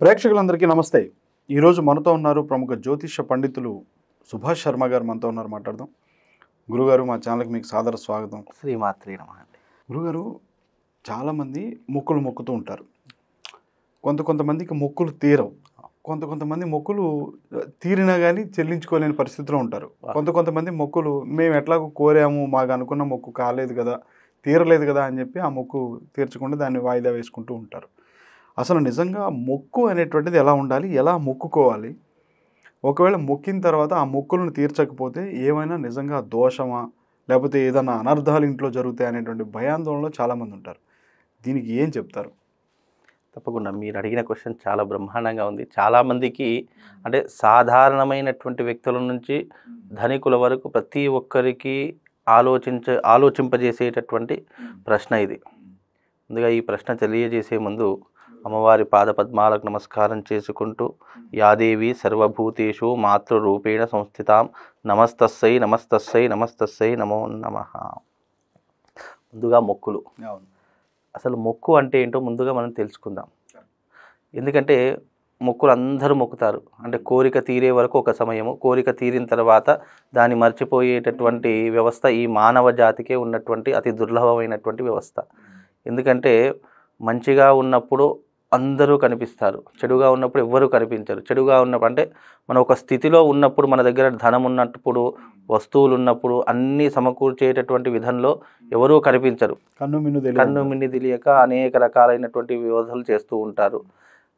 ప్రేక్షకులందరికీ నమస్తే. ఈరోజు మనతో ఉన్నారు ప్రముఖ జ్యోతిష పండితులు సుభాష్ శర్మ గారు మనతో ఉన్నారు మాట్లాడదాం. గురుగారు మా ఛానల్కి మీకు సాదర స్వాగతం. శ్రీమాత్రి నమ గురుగారు చాలామంది మొక్కులు మొక్కుతూ ఉంటారు. కొంత కొంతమందికి మొక్కులు తీరవు. కొంత కొంతమంది మొక్కులు తీరినా కానీ చెల్లించుకోలేని పరిస్థితిలో ఉంటారు. కొంత కొంతమంది మొక్కులు మేము ఎట్లాగో కోరాము మాకు అనుకున్న మొక్కు కాలేదు కదా తీరలేదు కదా అని చెప్పి ఆ మొక్కు తీర్చకుండా దాన్ని వాయిదా వేసుకుంటూ ఉంటారు. అసలు నిజంగా మొక్కు అనేటువంటిది ఎలా ఉండాలి? ఎలా మొక్కుకోవాలి? ఒకవేళ మొక్కిన తర్వాత ఆ మొక్కులను తీర్చకపోతే ఏమైనా నిజంగా దోషమా? లేకపోతే ఏదైనా అనర్థాలు ఇంట్లో జరుగుతాయి అనేటువంటి భయాందోళనలో చాలామంది ఉంటారు. దీనికి ఏం చెప్తారు? తప్పకుండా. మీరు అడిగిన క్వశ్చన్ చాలా బ్రహ్మాండంగా ఉంది. చాలామందికి అంటే సాధారణమైనటువంటి వ్యక్తుల నుంచి ధనికుల వరకు ప్రతి ఒక్కరికి ఆలోచించ ఆలోచింపజేసేటటువంటి ప్రశ్న ఇది. ముందుగా ఈ ప్రశ్న తెలియజేసే ముందు అమ్మవారి పాద పద్మాలకు నమస్కారం చేసుకుంటూ యాదేవి సర్వభూతేషు మాతృరూపేణ సంస్థితాం. నమస్తస్సై నమస్తస్సై నమస్తస్సై నమో నమ. ముందుగా మొక్కులు. అసలు మొక్కు అంటే ఏంటో ముందుగా మనం తెలుసుకుందాం. ఎందుకంటే మొక్కులు అందరూ మొక్కుతారు. అంటే కోరిక తీరే వరకు ఒక సమయము. కోరిక తీరిన తర్వాత దాన్ని మర్చిపోయేటటువంటి వ్యవస్థ ఈ మానవ జాతికే ఉన్నటువంటి అతి దుర్లభమైనటువంటి వ్యవస్థ. ఎందుకంటే మంచిగా ఉన్నప్పుడు అందరూ కనిపిస్తారు. చెడుగా ఉన్నప్పుడు ఎవ్వరూ కనిపించరు. చెడుగా ఉన్నప్పుడు అంటే మనం ఒక స్థితిలో ఉన్నప్పుడు మన దగ్గర ధనం ఉన్నప్పుడు వస్తువులు ఉన్నప్పుడు అన్నీ సమకూర్చేటటువంటి విధంలో ఎవరూ కనిపించరు. కన్ను మిన్ను కన్ను మిన్ని తెలియక అనేక రకాలైనటువంటి వ్యవధులు చేస్తూ ఉంటారు.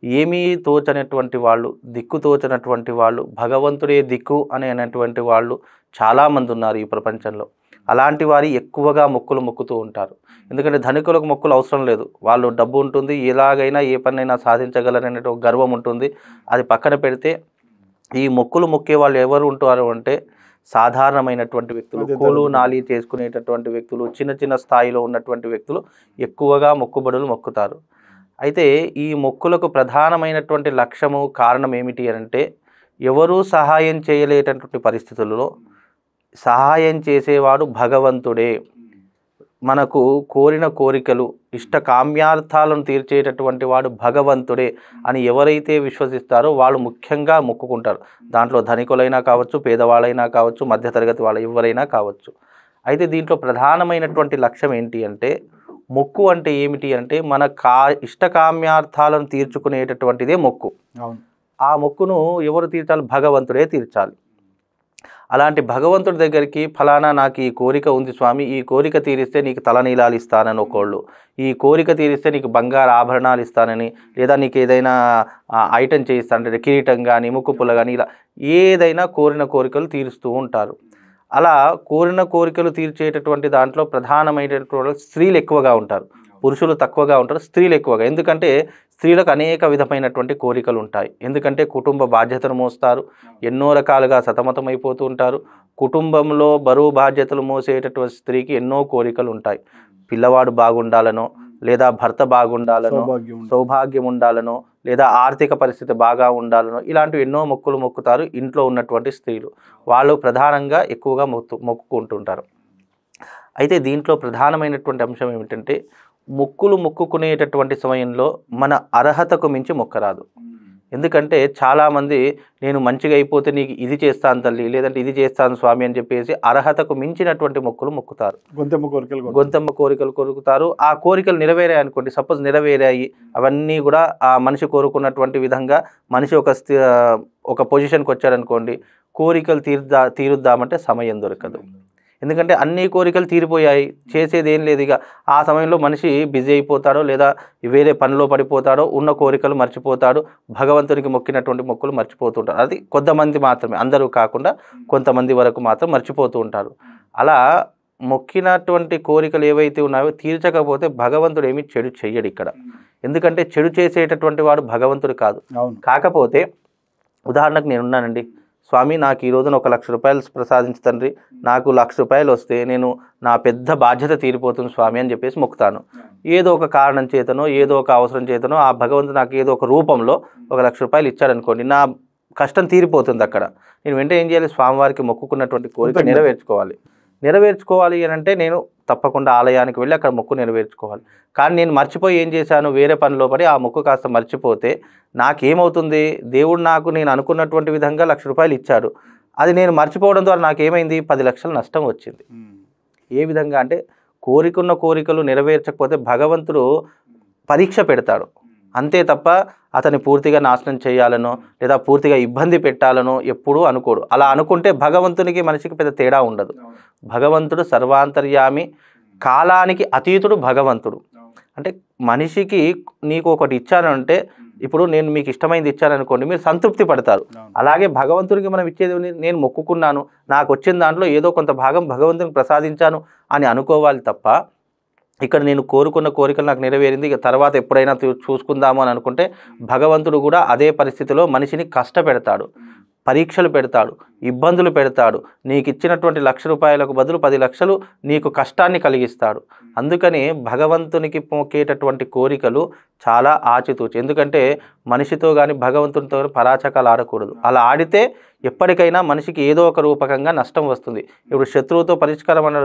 ఏమీ తోచనటువంటి వాళ్ళు దిక్కు తోచనటువంటి వాళ్ళు భగవంతుడే దిక్కు అనేటువంటి వాళ్ళు చాలామంది ఉన్నారు ఈ ప్రపంచంలో. అలాంటి వారి ఎక్కువగా మొక్కులు మొక్కుతూ ఉంటారు. ఎందుకంటే ధనికులకు మొక్కులు అవసరం లేదు. వాళ్ళు డబ్బు ఉంటుంది ఎలాగైనా ఏ పనైనా సాధించగలరనే ఒక గర్వం ఉంటుంది. అది పక్కన పెడితే ఈ మొక్కులు మొక్కే వాళ్ళు ఎవరు ఉంటారు అంటే సాధారణమైనటువంటి వ్యక్తులు కూలు. నాలి చేసుకునేటటువంటి వ్యక్తులు చిన్న చిన్న స్థాయిలో ఉన్నటువంటి వ్యక్తులు ఎక్కువగా మొక్కుబడులు మొక్కుతారు. అయితే ఈ మొక్కులకు ప్రధానమైనటువంటి లక్ష్యము కారణం ఏమిటి అంటే ఎవరూ సహాయం చేయలేటటువంటి పరిస్థితులలో సహాయం చేసేవాడు భగవంతుడే. మనకు కోరిన కోరికలు ఇష్ట కామ్యార్థాలను తీర్చేటటువంటి వాడు భగవంతుడే అని ఎవరైతే విశ్వసిస్తారో వాళ్ళు ముఖ్యంగా మొక్కుకుంటారు. దాంట్లో ధనికులైనా కావచ్చు పేదవాళ్ళైనా కావచ్చు మధ్యతరగతి వాళ్ళు ఎవరైనా కావచ్చు. అయితే దీంట్లో ప్రధానమైనటువంటి లక్ష్యం ఏంటి అంటే మొక్కు అంటే ఏమిటి అంటే మన కా ఇష్టకామ్యార్థాలను తీర్చుకునేటటువంటిదే మొక్కు. ఆ మొక్కును ఎవరు తీర్చాలి? భగవంతుడే తీర్చాలి. అలాంటి భగవంతుడి దగ్గరికి ఫలానా నాకు ఈ కోరిక ఉంది స్వామి ఈ కోరిక తీరిస్తే నీకు తలనీలాలు ఇస్తానని ఒకళ్ళు ఈ కోరిక తీరిస్తే నీకు బంగారు ఆభరణాలు ఇస్తానని లేదా నీకు ఏదైనా ఐటెం చేయిస్తానంటే కిరీటం కానీ ముక్కు పుల్ల కానీ ఇలా ఏదైనా కోరిన కోరికలు తీరుస్తూ ఉంటారు. అలా కోరిన కోరికలు తీర్చేటటువంటి దాంట్లో ప్రధానమైనటువంటి స్త్రీలు ఎక్కువగా ఉంటారు. పురుషులు తక్కువగా ఉంటారు స్త్రీలు ఎక్కువగా. ఎందుకంటే స్త్రీలకు అనేక విధమైనటువంటి కోరికలు ఉంటాయి ఎందుకంటే కుటుంబ బాధ్యతను మోస్తారు. ఎన్నో రకాలుగా సతమతమైపోతూ ఉంటారు. కుటుంబంలో బరువు బాధ్యతలు మోసేటటువంటి స్త్రీకి ఎన్నో కోరికలు ఉంటాయి పిల్లవాడు బాగుండాలనో లేదా భర్త బాగుండాలనో సౌభాగ్యం ఉండాలనో లేదా ఆర్థిక పరిస్థితి బాగా ఉండాలనో ఇలాంటివి ఎన్నో మొక్కులు మొక్కుతారు ఇంట్లో ఉన్నటువంటి స్త్రీలు. వాళ్ళు ప్రధానంగా ఎక్కువగా మొక్కు మొక్కుకుంటుంటారు. అయితే దీంట్లో ప్రధానమైనటువంటి అంశం ఏమిటంటే మొక్కులు మొక్కుకునేటటువంటి సమయంలో మన అర్హతకు మించి మొక్కరాదు. ఎందుకంటే చాలామంది నేను మంచిగా అయిపోతే నీకు ఇది చేస్తాను తల్లి లేదంటే ఇది చేస్తాను స్వామి అని చెప్పేసి అర్హతకు మించినటువంటి మొక్కులు మొక్కుతారు. గొంతెమ్మ కోరికలు. గొంతమ్మ కోరికలు కోరుకుతారు. ఆ కోరికలు నెరవేరాయి అనుకోండి సపోజ్ నెరవేరాయి అవన్నీ కూడా ఆ మనిషి కోరుకున్నటువంటి విధంగా మనిషి ఒక ఒక పొజిషన్కి వచ్చారనుకోండి కోరికలు తీరుద్దా తీరుద్దామంటే సమయం దొరకదు. ఎందుకంటే అన్ని కోరికలు తీరిపోయాయి. చేసేది ఏం లేదు ఇక. ఆ సమయంలో మనిషి బిజీ అయిపోతాడో లేదా వేరే పనిలో పడిపోతాడో ఉన్న కోరికలు మర్చిపోతాడు. భగవంతునికి మొక్కినటువంటి మొక్కులు మర్చిపోతుంటారు. అది కొంతమంది మాత్రమే. అందరూ కాకుండా కొంతమంది వరకు మాత్రం మర్చిపోతూ ఉంటారు. అలా మొక్కినటువంటి కోరికలు ఏవైతే ఉన్నాయో తీర్చకపోతే భగవంతుడు ఏమీ చెడు చెయ్యడు ఇక్కడ. ఎందుకంటే చెడు చేసేటటువంటి వాడు భగవంతుడు కాదు. కాకపోతే ఉదాహరణకు నేనున్నానండి. స్వామి నాకు ఈ రోజున ఒక లక్ష రూపాయలు ప్రసాదించు తండ్రి. నాకు లక్ష రూపాయలు వస్తే నేను నా పెద్ద బాధ్యత తీరిపోతుంది స్వామి అని చెప్పేసి మొక్కుతాను. ఏదో ఒక కారణం చేతనో ఏదో ఒక అవసరం చేతనో ఆ భగవంతుడు నాకు ఏదో ఒక రూపంలో ఒక లక్ష రూపాయలు ఇచ్చారనుకోండి నా కష్టం తీరిపోతుంది అక్కడ. నేను వెంటనే ఏం చేయాలి? స్వామివారికి మొక్కుకున్నటువంటి కోరిక. నెరవేర్చుకోవాలి. నెరవేర్చుకోవాలి అని అంటే నేను తప్పకుండా ఆలయానికి వెళ్ళి అక్కడ మొక్కు నెరవేర్చుకోవాలి. కానీ నేను మర్చిపోయి ఏం చేశాను? వేరే పనిలో పడి ఆ మొక్కు కాస్త మర్చిపోతే నాకేమవుతుంది? దేవుడు నాకు నేను అనుకున్నటువంటి విధంగా లక్ష రూపాయలు ఇచ్చాడు. అది నేను మర్చిపోవడం ద్వారా నాకేమైంది? పది లక్షల నష్టం వచ్చింది. ఏ విధంగా అంటే కోరికున్న కోరికలు నెరవేర్చకపోతే భగవంతుడు పరీక్ష పెడతాడు. అంతే తప్ప అతన్ని పూర్తిగా నాశనం చేయాలనో లేదా పూర్తిగా ఇబ్బంది పెట్టాలనో ఎప్పుడూ అనుకోడు. అలా అనుకుంటే భగవంతునికి మనిషికి పెద్ద తేడా ఉండదు. భగవంతుడు సర్వాంతర్యామి కాలానికి అతీతుడు భగవంతుడు. అంటే మనిషికి నీకు ఒకటి ఇచ్చానంటే ఇప్పుడు నేను మీకు ఇష్టమైంది ఇచ్చాననుకోండి మీరు సంతృప్తి పడతారు. అలాగే భగవంతుడికి మనం ఇచ్చేది? నేను మొక్కుకున్నాను నాకు వచ్చిన దాంట్లో ఏదో కొంత భాగం భగవంతునికి ప్రసాదించాను అని అనుకోవాలి తప్ప ఇక్కడ నేను కోరుకున్న కోరికలు నాకు నెరవేరింది. ఇక తర్వాత ఎప్పుడైనా చూ- చూసుకుందాము అని అనుకుంటే భగవంతుడు కూడా అదే పరిస్థితిలో మనిషిని కష్టపెడతాడు. పరీక్షలు పెడతాడు ఇబ్బందులు పెడతాడు. నీకు ఇచ్చినటువంటి లక్ష రూపాయలకు బదులు పది లక్షలు నీకు కష్టాన్ని కలిగిస్తాడు. అందుకని భగవంతునికి పోకేటటువంటి కోరికలు చాలా ఆచితూచి. ఎందుకంటే మనిషితో కానీ భగవంతునితో పరాచకాలు ఆడకూడదు అలా ఆడితే ఎప్పటికైనా మనిషికి ఏదో ఒక రూపకంగా నష్టం వస్తుంది. ఇప్పుడు శత్రువుతో పరిష్కారం అన్న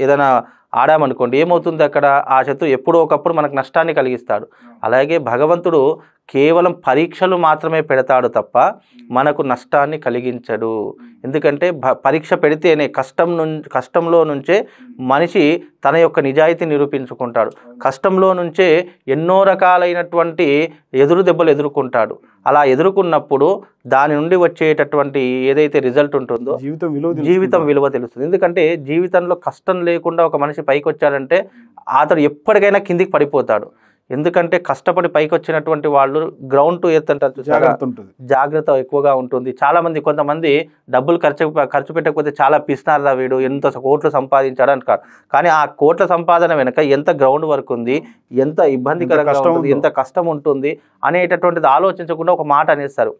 ఏదైనా ఆడామనుకోండి ఏమవుతుంది అక్కడ? ఆ శత్రువు ఎప్పుడో ఒకప్పుడు మనకు నష్టాన్ని కలిగిస్తాడు. అలాగే భగవంతుడు కేవలం పరీక్షలు మాత్రమే పెడతాడు తప్ప మనకు నష్టాన్ని కలిగించడు. ఎందుకంటే పరీక్ష పెడితేనే కష్టం నుంచి కష్టంలో నుంచే మనిషి తన యొక్క నిజాయితీ నిరూపించుకుంటాడు. కష్టంలో నుంచే ఎన్నో రకాలైనటువంటి ఎదురు దెబ్బలు ఎదుర్కొంటాడు. అలా ఎదుర్కొన్నప్పుడు దాని నుండి వచ్చేటటువంటి ఏదైతే రిజల్ట్ ఉంటుందో జీవితం విలువ జీవితం విలువ తెలుస్తుంది. ఎందుకంటే జీవితంలో కష్టం లేకుండా ఒక మనిషి పైకి వచ్చాడంటే అతడు ఎప్పటికైనా కిందికి పడిపోతాడు. ఎందుకంటే కష్టపడి పైకి వచ్చినటువంటి వాళ్ళు గ్రౌండ్ టు ఎర్త్ అంటారు జాగ్రత్త ఎక్కువగా ఉంటుంది. చాలా మంది కొంతమంది డబ్బులు ఖర్చు ఖర్చు పెట్టకపోతే చాలా పిసినారా వీడు ఎంత కోట్లు సంపాదించాడు అంటారు. కానీ ఆ కోట్ల సంపాదన వెనుక ఎంత గ్రౌండ్ వర్క్ ఉంది ఎంత ఇబ్బందికరంగా కష్టం ఉంటుంది. ఎంత కష్టం ఉంటుంది అనేటటువంటిది ఆలోచించకుండా ఒక మాట అనేస్తారు.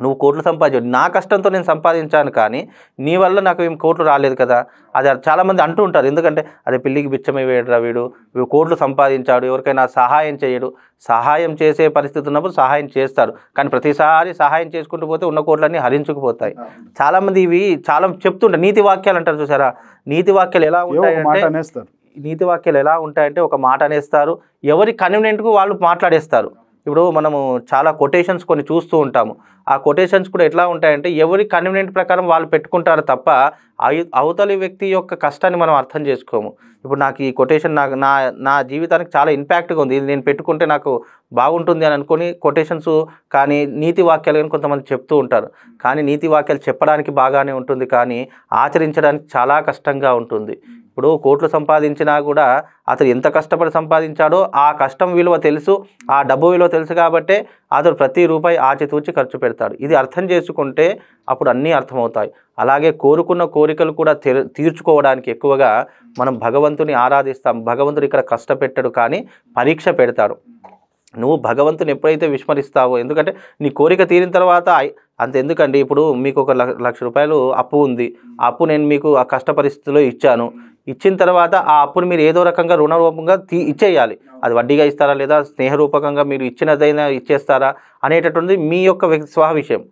నువ్వు కోట్లు సంపాదించు. నా కష్టంతో నేను సంపాదించాను కానీ నీ వల్ల నాకు ఏం కోట్లు రాలేదు కదా. అది చాలామంది అంటూ ఉంటారు. ఎందుకంటే అదే పిల్లికి బిచ్చమే వేయడురా వీడు? వీడు కోట్లు సంపాదించాడు ఎవరికైనా సహాయం చేయడు. సహాయం చేసే పరిస్థితి ఉన్నప్పుడు సహాయం చేస్తాడు. కానీ ప్రతిసారి సహాయం చేసుకుంటూ పోతే ఉన్న కోట్లన్నీ హరించుకుపోతాయి. చాలామంది ఇవి చాలా చెప్తుంటారు. నీతి వాక్యాలు అంటారు చూసారా? నీతి వాక్యాలు ఎలా ఉంటాయంటే అనేస్తారు. నీతి వాక్యాలు ఎలా ఉంటాయంటే ఒక మాట అనేస్తారు. ఎవరి కన్వీనియంట్కు వాళ్ళు మాట్లాడేస్తారు. ఇప్పుడు మనము చాలా కొటేషన్స్ కొన్ని చూస్తూ ఉంటాము. ఆ కొటేషన్స్ కూడా ఎట్లా ఉంటాయంటే ఎవరి కన్వీనియంట్ ప్రకారం వాళ్ళు పెట్టుకుంటారు తప్ప అవతలి వ్యక్తి యొక్క కష్టాన్ని మనం అర్థం చేసుకోము. ఇప్పుడు నాకు ఈ కొటేషన్ నాకు నా నా జీవితానికి చాలా ఇంపాక్ట్గా ఉంది. ఇది నేను పెట్టుకుంటే నాకు బాగుంటుంది అని అనుకొని కొటేషన్స్ కానీ నీతి వాక్యాలు కానీ కొంతమంది చెప్తూ ఉంటారు. కానీ నీతి వాక్యాలు చెప్పడానికి బాగానే ఉంటుంది కానీ ఆచరించడానికి చాలా కష్టంగా ఉంటుంది. ఇప్పుడు కోట్లు సంపాదించినా కూడా అతను ఎంత కష్టపడి సంపాదించాడో ఆ కష్టం విలువ తెలుసు ఆ డబ్బు విలువ తెలుసు కాబట్టే అతడు ప్రతి రూపాయి ఆచితూచి ఖర్చు పెడతాడు. ఇది అర్థం చేసుకుంటే అప్పుడు అన్నీ అర్థమవుతాయి. అలాగే కోరుకున్న కోరికలు కూడా తీర్- తీర్చుకోవడానికి ఎక్కువగా మనం భగవంతుని ఆరాధిస్తాం. భగవంతుడు ఇక్కడ కష్టపెట్టడు కానీ పరీక్ష పెడతాడు. నువ్వు భగవంతుని ఎప్పుడైతే విస్మరిస్తావో ఎందుకంటే నీ కోరిక తీరిన తర్వాత అంత ఎందుకండి ఇప్పుడు మీకు ఒక లక్ష లక్ష రూపాయలు అప్పు ఉంది. అప్పు నేను మీకు ఆ కష్ట పరిస్థితిలో ఇచ్చాను. ఇచ్చిన తర్వాత ఆ అప్పుని మీరు ఏదో రకంగా రుణ రూపంగా తీ ఇచ్చేయాలి. అది వడ్డీగా ఇస్తారా లేదా స్నేహరూపకంగా మీరు ఇచ్చినదైనా ఇచ్చేస్తారా అనేటటువంటిది మీ యొక్క వ్యక్తి స్వ విషయం.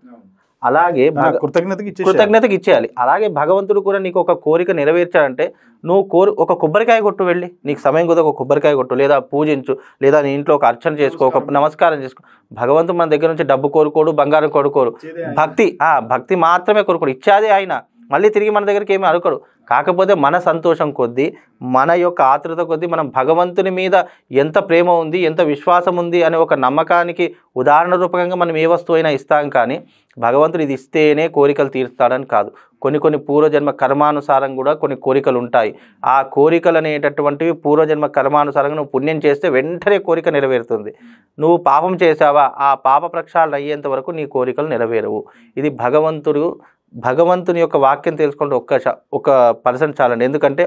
అలాగే కృతజ్ఞతకి కృతజ్ఞతకి ఇచ్చేయాలి. అలాగే భగవంతుడు కూడా నీకు ఒక కోరిక నెరవేర్చాడంటే నువ్వు కోరి ఒక కొబ్బరికాయ కొట్టు వెళ్ళి. నీకు సమయం కుదర ఒక కొబ్బరికాయ కొట్టు లేదా పూజించు లేదా నీ ఇంట్లో ఒక అర్చన చేసుకో ఒక నమస్కారం. చేసుకో. భగవంతుడు మన దగ్గర నుంచి డబ్బు కోరుకోడు బంగారం కోరుకోరు భక్తి ఆ భక్తి మాత్రమే కోరుకోడు. ఇచ్చేదే ఆయన. మళ్ళీ తిరిగి మన దగ్గరికి ఏమీ అడగడు కాకపోతే మన సంతోషం కొద్దీ మన యొక్క ఆతృత కొద్దీ మనం భగవంతుని మీద ఎంత ప్రేమ ఉంది ఎంత విశ్వాసం ఉంది అనే ఒక నమ్మకానికి ఉదాహరణ రూపకంగా మనం ఏ వస్తువు అయినా ఇస్తాం కానీ భగవంతుడు ఇది ఇస్తేనే కోరికలు తీరుస్తాడని కాదు. కొన్ని కొన్ని పూర్వజన్మ కర్మానుసారం కూడా కొన్ని కోరికలు ఉంటాయి. ఆ కోరికలు అనేటటువంటివి పూర్వజన్మ కర్మానుసారంగా నువ్వు పుణ్యం చేస్తే వెంటనే కోరిక నెరవేరుతుంది. నువ్వు పాపం చేసావా ఆ పాప ప్రక్షాళన అయ్యేంత వరకు నీ కోరికలు నెరవేరవు. ఇది భగవంతుడు భగవంతుని యొక్క వాక్యం తెలుసుకుంటే ఒక్క ఒక పర్సెంట్ చాలండి. ఎందుకంటే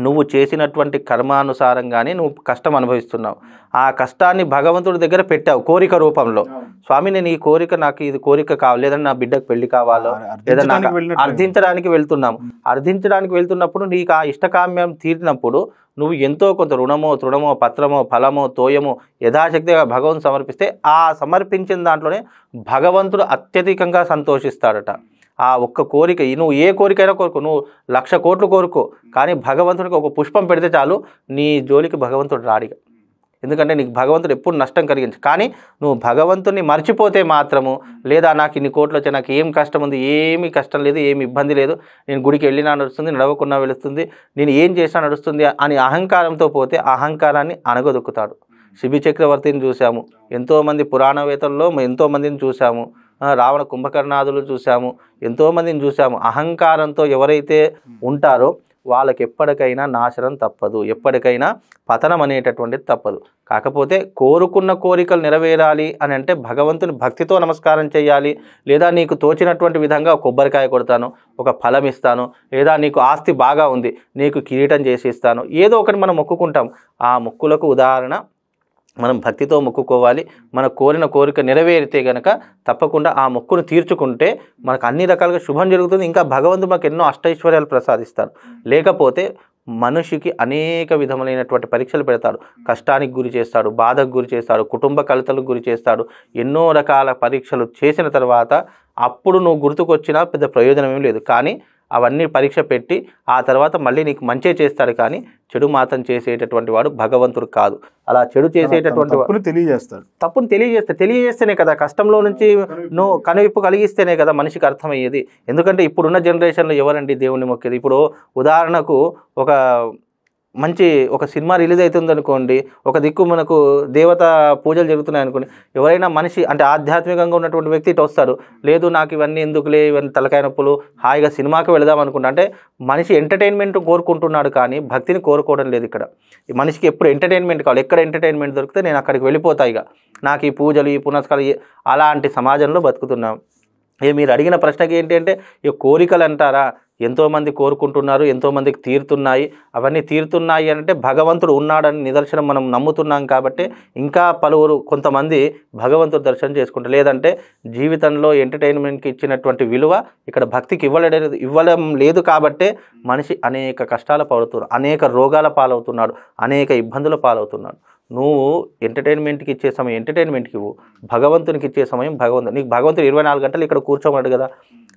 నువ్వు చేసినటువంటి కర్మానుసారంగానే నువ్వు కష్టం అనుభవిస్తున్నావు. ఆ కష్టాన్ని భగవంతుడి దగ్గర పెట్టావు కోరిక రూపంలో. స్వామి నేను ఈ కోరిక నాకు ఇది కోరిక కావాలి. లేదంటే నా బిడ్డకు పెళ్ళి కావాలో? లేదా నాకు అర్థించడానికి వెళ్ళినట్టు అర్థించడానికి వెళ్తున్నాం. అర్థించడానికి వెళ్తున్నప్పుడు నీకు ఆ ఇష్టకామ్యం తీరినప్పుడు నువ్వు ఎంతో కొంత రుణమో తృణమో పత్రమో ఫలమో తోయమో యథాశక్తిగా భగవంతు సమర్పిస్తే ఆ సమర్పించిన దాంట్లోనే భగవంతుడు అత్యధికంగా సంతోషిస్తాడట. ఆ ఒక్క కోరిక ఈ నువ్వు ఏ కోరికైనా కోరుకో నువ్వు లక్ష కోట్లు కోరుకో కానీ భగవంతుడికి ఒక పుష్పం పెడితే చాలు నీ జోలికి భగవంతుడు రాడిగా ఎందుకంటే నీకు భగవంతుడు ఎప్పుడు నష్టం కలిగించు కానీ నువ్వు భగవంతుని మర్చిపోతే మాత్రము లేదా నాకు ఇన్ని కోట్లు వచ్చాయి నాకు ఏం కష్టం ఉంది ఏమీ కష్టం లేదు ఏమి ఇబ్బంది లేదు నేను గుడికి వెళ్ళినా నడుస్తుంది నడవకున్నా వెళుతుంది నేను ఏం చేసినా నడుస్తుంది అని అహంకారంతో పోతే అహంకారాన్ని అణగదొక్కుతాడు. శిబి చక్రవర్తిని చూసాము ఎంతోమంది పురాణవేత్తల్లో ఎంతోమందిని చూసాము రావణ కుంభకర్ణాదులు చూసాము ఎంతోమందిని చూసాము అహంకారంతో ఎవరైతే ఉంటారో వాళ్ళకి ఎప్పటికైనా నాశనం తప్పదు. ఎప్పటికైనా పతనం అనేటటువంటిది తప్పదు. కాకపోతే కోరుకున్న కోరికలు నెరవేరాలి అని అంటే భగవంతుని భక్తితో నమస్కారం చేయాలి. లేదా నీకు తోచినటువంటి విధంగా కొబ్బరికాయ కొడతాను ఒక ఫలం ఇస్తాను లేదా నీకు ఆస్తి బాగా ఉంది నీకు కిరీటం చేసి ఇస్తాను ఏదో ఒకటి మనం మొక్కుకుంటాం. ఆ మొక్కులకు ఉదాహరణ మనం భక్తితో మొక్కుకోవాలి. మన కోరిన కోరిక నెరవేరితే గనక తప్పకుండా ఆ మొక్కును తీర్చుకుంటే మనకు అన్ని రకాలుగా శుభం జరుగుతుంది. ఇంకా భగవంతుడు మాకు ఎన్నో అష్టైశ్వర్యాలు ప్రసాదిస్తాడు. లేకపోతే మనిషికి అనేక విధములైనటువంటి పరీక్షలు పెడతాడు. కష్టానికి గురి చేస్తాడు బాధకు గురి చేస్తాడు కుటుంబ కలతలకు గురి చేస్తాడు. ఎన్నో రకాల పరీక్షలు చేసిన తర్వాత అప్పుడు నువ్వు గుర్తుకొచ్చినా పెద్ద ప్రయోజనం ఏం లేదు. కానీ అవన్నీ పరీక్ష పెట్టి ఆ తర్వాత మళ్ళీ నీకు మంచే చేస్తాడు కానీ చెడు మాత్రం చేసేటటువంటి వాడు భగవంతుడు కాదు. అలా చెడు చేసేటటువంటి వా- తప్పుని తెలియజేస్తాడు. తప్పుని తెలియజేస్తే తెలియజేస్తేనే కదా కష్టంలో నుంచి నువ్వు కనువిప్పు కలిగిస్తేనే కదా మనిషికి అర్థమయ్యేది. ఎందుకంటే ఇప్పుడున్న జనరేషన్లో ఎవరండి దేవుణ్ణి మొక్కేది? ఇప్పుడు ఉదాహరణకు ఒక మంచి ఒక సినిమా రిలీజ్ అవుతుంది అనుకోండి ఒక దిక్కు మనకు దేవత పూజలు జరుగుతున్నాయి అనుకోండి ఎవరైనా మనిషి అంటే ఆధ్యాత్మికంగా ఉన్నటువంటి వ్యక్తి ఇటు వస్తారు లేదు నాకు ఇవన్నీ ఎందుకులే ఇవన్నీ తలకాయ నొప్పులు హాయిగా సినిమాకి వెళదాం అనుకుంటా. అంటే మనిషి ఎంటర్టైన్మెంట్ కోరుకుంటున్నాడు కానీ భక్తిని కోరుకోవడం లేదు ఇక్కడ. ఈ మనిషికి ఎప్పుడు ఎంటర్టైన్మెంట్ కావాలి. ఎక్కడ ఎంటర్టైన్మెంట్ దొరికితే నేను అక్కడికి వెళ్ళిపోతా ఇక. నాకు ఈ పూజలు ఈ పునస్కారాలు అలాంటి సమాజంలో బతుకుతున్నాం. ఏ మీరు అడిగిన ప్రశ్నకి ఏంటి అంటే ఈ కోరికలు అంటారా? ఎంతోమంది కోరుకుంటున్నారు ఎంతోమందికి తీరుతున్నాయి. అవన్నీ తీరుతున్నాయి అంటే భగవంతుడు ఉన్నాడని నిదర్శనం మనం నమ్ముతున్నాం కాబట్టి ఇంకా పలువురు కొంతమంది భగవంతుడు దర్శనం చేసుకుంటారు. లేదంటే జీవితంలో ఎంటర్టైన్మెంట్కి ఇచ్చినటువంటి విలువ ఇక్కడ భక్తికి ఇవ్వలేదు ఇవ్వడం లేదు కాబట్టే మనిషి అనేక కష్టాల పాలవుతున్నాడు అనేక రోగాల పాలవుతున్నాడు అనేక ఇబ్బందుల పాలవుతున్నాడు. నువ్వు ఎంటర్టైన్మెంట్కి ఇచ్చే సమయం ఎంటర్టైన్మెంట్కి ఇవ్వు. భగవంతునికి ఇచ్చే సమయం భగవంతుడు. నీకు భగవంతుడు ఇరవై నాలుగు గంటలు ఇక్కడ కూర్చోమన్నాడు కదా.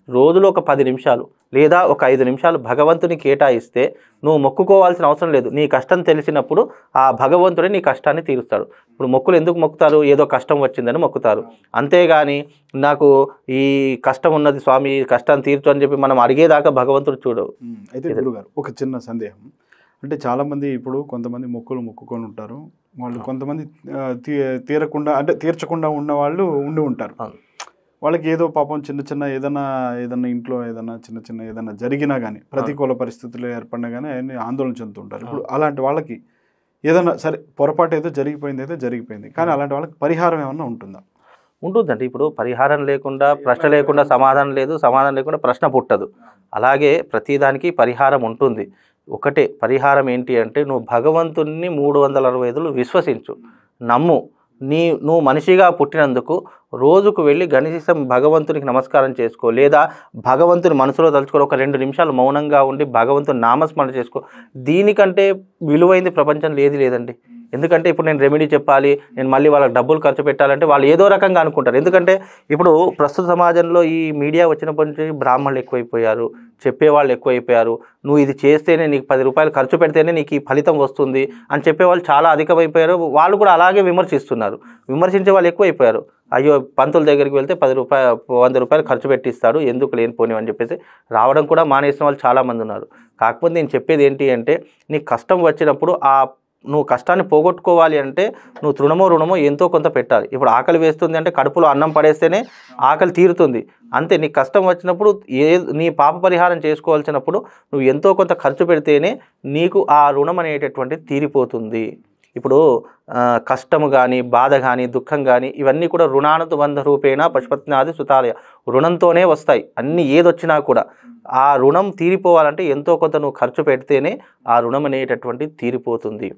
రోజులో ఒక పది నిమిషాలు లేదా ఒక ఐదు నిమిషాలు భగవంతుని కేటాయిస్తే నువ్వు మొక్కుకోవాల్సిన అవసరం లేదు. నీ కష్టం తెలిసినప్పుడు ఆ భగవంతుడే నీ కష్టాన్ని తీరుస్తాడు. ఇప్పుడు మొక్కులు ఎందుకు మొక్కుతారు? ఏదో కష్టం వచ్చిందని మొక్కుతారు. అంతేగాని నాకు ఈ కష్టం ఉన్నది స్వామి ఈ కష్టాన్ని తీర్చు అని చెప్పి మనం అడిగేదాకా భగవంతుడు చూడవు అయితే గురుగారు ఒక చిన్న సందేహం. అంటే చాలా మంది ఇప్పుడు కొంతమంది మొక్కులు మొక్కుకొని ఉంటారు. వాళ్ళు కొంతమంది తీరకుండా అంటే తీర్చకుండా ఉన్న వాళ్ళు ఉండి ఉంటారు. వాళ్ళకి ఏదో పాపం చిన్న చిన్న ఏదైనా ఏదైనా ఇంట్లో ఏదైనా చిన్న చిన్న ఏదైనా జరిగినా కానీ ప్రతికూల పరిస్థితులు ఏర్పడినా కానీ అవన్నీ ఆందోళన చెందుతుంటారు. ఇప్పుడు అలాంటి వాళ్ళకి ఏదైనా సరే పొరపాటు ఏదో జరిగిపోయింది అయితే జరిగిపోయింది కానీ అలాంటి వాళ్ళకి పరిహారం ఏమన్నా ఉంటుందా? ఉంటుందండి. ఇప్పుడు పరిహారం లేకుండా ప్రశ్న లేకుండా సమాధానం లేదు సమాధానం లేకుండా ప్రశ్న పుట్టదు. అలాగే ప్రతిదానికి పరిహారం ఉంటుంది. ఒకటే పరిహారం ఏంటి అంటే నువ్వు భగవంతుణ్ణి మూడు వందల అరవై ఐదులు విశ్వసించు నమ్ము నీ నువ్వు మనిషిగా పుట్టినందుకు రోజుకు వెళ్ళి గణేశం భగవంతునికి నమస్కారం చేసుకో. లేదా భగవంతుని మనసులో తలుచుకొని ఒక రెండు నిమిషాలు మౌనంగా ఉండి భగవంతుని నామస్మరణ చేసుకో. దీనికంటే విలువైంది ప్రపంచంలో ఏది లేదండి. ఎందుకంటే ఇప్పుడు నేను రెమెడీ చెప్పాలి నేను మళ్ళీ వాళ్ళకి డబ్బులు ఖర్చు పెట్టాలంటే వాళ్ళు ఏదో రకంగా అనుకుంటారు. ఎందుకంటే ఇప్పుడు ప్రస్తుత సమాజంలో ఈ మీడియా వచ్చినప్పటి నుంచి బ్రాహ్మణులు ఎక్కువైపోయారు. చెప్పేవాళ్ళు ఎక్కువైపోయారు. నువ్వు ఇది చేస్తేనే నీకు పది రూపాయలు ఖర్చు పెడితేనే నీకు ఈ ఫలితం వస్తుంది అని చెప్పేవాళ్ళు చాలా అధికమైపోయారు. వాళ్ళు కూడా అలాగే విమర్శిస్తున్నారు. విమర్శించే వాళ్ళు ఎక్కువైపోయారు. అయ్యో పంతుల దగ్గరికి వెళ్తే పది రూపాయలు వంద రూపాయలు ఖర్చు పెట్టిస్తాడు ఎందుకు లేనిపోని అని చెప్పేసి రావడం కూడా మానేసిన వాళ్ళు చాలామంది ఉన్నారు. కాకపోతే నేను చెప్పేది ఏంటి అంటే నీకు కష్టం వచ్చినప్పుడు ఆ నువ్వు కష్టాన్ని పోగొట్టుకోవాలి అంటే నువ్వు తృణమో రుణమో ఎంతో కొంత పెట్టాలి. ఇప్పుడు ఆకలి వేస్తుంది అంటే కడుపులో అన్నం పడేస్తేనే ఆకలి తీరుతుంది. అంతే నీకు కష్టం వచ్చినప్పుడు ఏ నీ పాప పరిహారం చేసుకోవాల్సినప్పుడు నువ్వు ఎంతో కొంత ఖర్చు పెడితేనే నీకు ఆ రుణం అనేటటువంటిది తీరిపోతుంది. ఇప్పుడు కష్టము కానీ బాధ కానీ దుఃఖం కానీ ఇవన్నీ కూడా రుణానుబంధ రూపేణ పశుపతినాది సుతాలయ రుణంతోనే వస్తాయి. అన్ని ఏదొచ్చినా కూడా ఆ రుణం తీరిపోవాలంటే ఎంతో కొంత నువ్వు ఖర్చు పెడితేనే ఆ రుణం అనేటటువంటిది తీరిపోతుంది.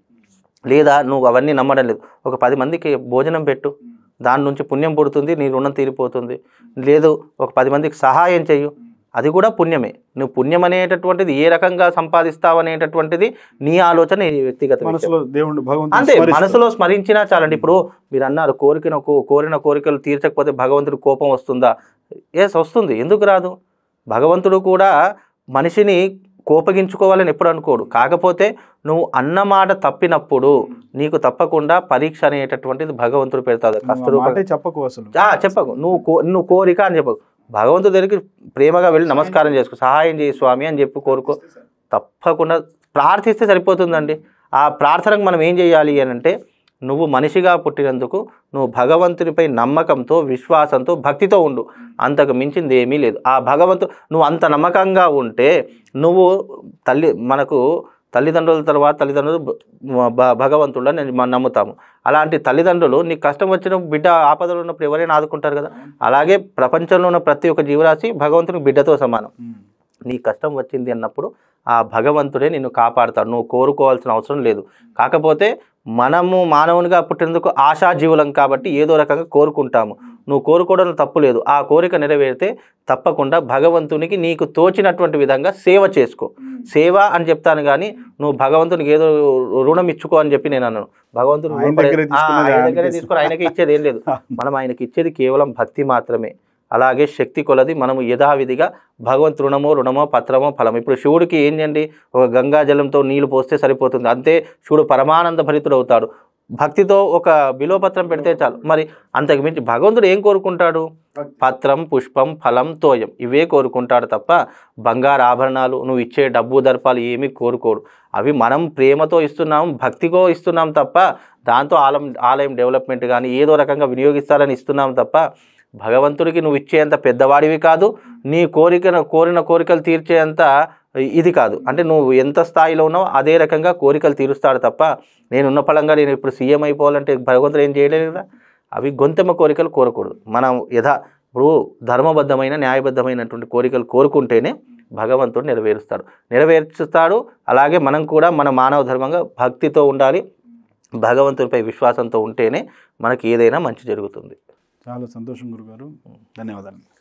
లేదా నువ్వు అవన్నీ నమ్మడం లేదు. ఒక పది మందికి భోజనం పెట్టు. దాని నుంచి పుణ్యం పుడుతుంది నీ రుణం తీరిపోతుంది. లేదు ఒక పది మందికి సహాయం చెయ్యు. అది కూడా పుణ్యమే. నువ్వు పుణ్యం అనేటటువంటిది ఏ రకంగా సంపాదిస్తావు అనేటటువంటిది నీ ఆలోచన నీ వ్యక్తిగత అంతే మనసులో స్మరించినా చాలండి. ఇప్పుడు మీరు అన్నారు కోరికన కోరిన కోరికలు తీర్చకపోతే భగవంతుడి కోపం వస్తుందా? ఎస్ వస్తుంది. ఎందుకు రాదు? భగవంతుడు కూడా మనిషిని కోపగించుకోవాలని ఎప్పుడు అనుకోడు. కాకపోతే నువ్వు అన్నమాట తప్పినప్పుడు నీకు తప్పకుండా పరీక్ష అనేటటువంటిది భగవంతుడు పెడతాడు. కష్టరూపంగా మాటే చెప్పకు అసలు. చెప్పకు. నువ్వు కో నువ్వు కోరిక అని చెప్పకు. భగవంతుడి దగ్గరికి ప్రేమగా వెళ్ళి నమస్కారం చేసుకో. సహాయం చేయి స్వామి అని చెప్పి కోరుకో. తప్పకుండా ప్రార్థిస్తే సరిపోతుందండి. ఆ ప్రార్థనకు మనం ఏం చేయాలి అని అంటే నువ్వు మనిషిగా పుట్టినందుకు నువ్వు భగవంతునిపై నమ్మకంతో విశ్వాసంతో భక్తితో ఉండు. అంతకు మించింది ఏమీ లేదు. ఆ భగవంతు నువ్వు అంత నమ్మకంగా ఉంటే నువ్వు తల్లి మనకు తల్లిదండ్రుల తర్వాత తల్లిదండ్రులు భ- భ- భగవంతుడు అని మనం నమ్ముతాము. అలాంటి తల్లిదండ్రులు నీకు కష్టం వచ్చిన బిడ్డ ఆపదలు ఉన్నప్పుడు ఎవరైనా ఆదుకుంటారు కదా? అలాగే ప్రపంచంలో ఉన్న ప్రతి ఒక్క జీవరాశి భగవంతునికి బిడ్డతో సమానం. నీ కష్టం వచ్చింది అన్నప్పుడు ఆ భగవంతుడే నిన్ను కాపాడుతాడు. నువ్వు కోరుకోవాల్సిన అవసరం లేదు. కాకపోతే మనము మానవునిగా పుట్టినందుకు ఆశాజీవులం కాబట్టి ఏదో రకంగా కోరుకుంటాము. నువ్వు కోరుకోవడంలో తప్పు లేదు. ఆ కోరిక నెరవేరితే తప్పకుండా భగవంతునికి నీకు తోచినటువంటి విధంగా సేవ చేసుకో. సేవ అని చెప్తాను కానీ నువ్వు భగవంతునికి ఏదో రుణం ఇచ్చుకో అని చెప్పి నేను అన్నాను. భగవంతుని ఆయన దగ్గరే తీసుకొని ఆయనకి ఇచ్చేది ఏం లేదు. మనం ఆయనకి ఇచ్చేది కేవలం భక్తి మాత్రమే. అలాగే శక్తి కొలది మనము యథావిధిగా భగవంతు రుణమో రుణమో పత్రమో ఫలం ఇప్పుడు శివుడికి ఏంటండి ఒక గంగాజలంతో నీళ్ళు పోస్తే సరిపోతుంది. అంతే శివుడు పరమానంద భరితుడు అవుతాడు. భక్తితో ఒక బిలోపత్రం పెడితే చాలు. మరి అంతకు మించి భగవంతుడు ఏం కోరుకుంటాడు? పత్రం పుష్పం ఫలం తోయం. ఇవే కోరుకుంటాడు తప్ప బంగారు ఆభరణాలు నువ్వు ఇచ్చే డబ్బు దర్పాలు ఏమీ కోరుకోడు. అవి మనం ప్రేమతో ఇస్తున్నాం భక్తితో ఇస్తున్నాం తప్ప దాంతో ఆలయం ఆలయం డెవలప్మెంట్ కానీ ఏదో రకంగా వినియోగిస్తారని ఇస్తున్నాం తప్ప భగవంతుడికి నువ్వు ఇచ్చేంత పెద్దవాడివి కాదు నీ కోరిక కోరిన కోరికలు తీర్చేంత ఇది కాదు. అంటే నువ్వు ఎంత స్థాయిలో ఉన్నావో అదే రకంగా కోరికలు తీరుస్తాడు తప్ప నేను ఉన్న ఫలంగా నేను ఇప్పుడు సీఎం అయిపోవాలంటే భగవంతుడు ఏం చేయలేదు కదా. అవి గొంతెమ్మ కోరికలు కోరకూడదు. మనం యథా ఇప్పుడు ధర్మబద్ధమైన న్యాయబద్ధమైనటువంటి కోరికలు కోరుకుంటేనే భగవంతుడు నెరవేరుస్తాడు. నెరవేర్చుతాడు అలాగే మనం కూడా మన మానవ ధర్మంగా భక్తితో ఉండాలి భగవంతుడిపై విశ్వాసంతో ఉంటేనే మనకి ఏదైనా మంచి జరుగుతుంది. చాలా సంతోషం గురుగారు. ధన్యవాదాలు